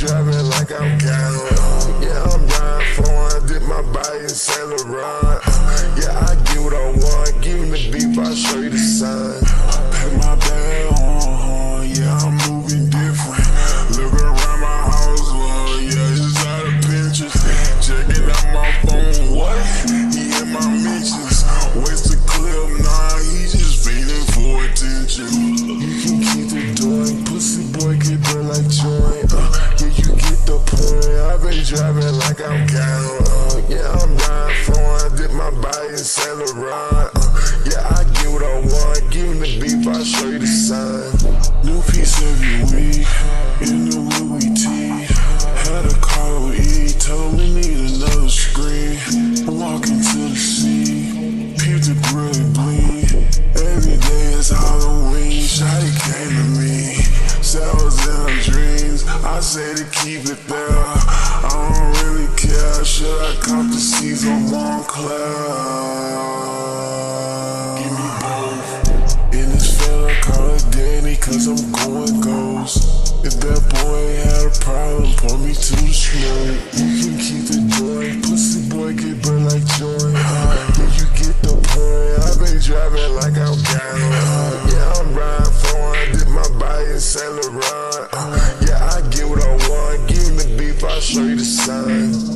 driving like I'm gone. Yeah, I'm riding i dip my body in a Laurent. Yeah, I get what I want, give me the beef, I'll show you the sign. Pack my bag on, yeah, I'm moving different. Look around my house, well, yeah, it's out of pictures. Checking out my phone, what? He in my mentions. Waste a clip, nah, he just feeling for attention. driving like I'm Kyle. Uh, yeah, I'm riding foreign, dip my body in Saint Uh, yeah, I get what I want, give me the beef, I'll show you the sign. New piece every week, in the Louis T. Had a car with E, told me need another screen. Walk into the sea, peep the grill bleed. Every day is Halloween, Shotty came to me. Said was in our dreams, I said to keep it there count the season one cloud. Give me both. In this field, I call it Danny, cause I'm going ghost. If that boy had a problem, pull me to the smoke. You can keep the joint, pussy boy get burned like joint. Uh, you get the point, I been driving like I'm down. Yeah, I'm riding for it, did my body in Saint Laurent. Yeah, I get what I want, give me the beef, I'll show you the sign.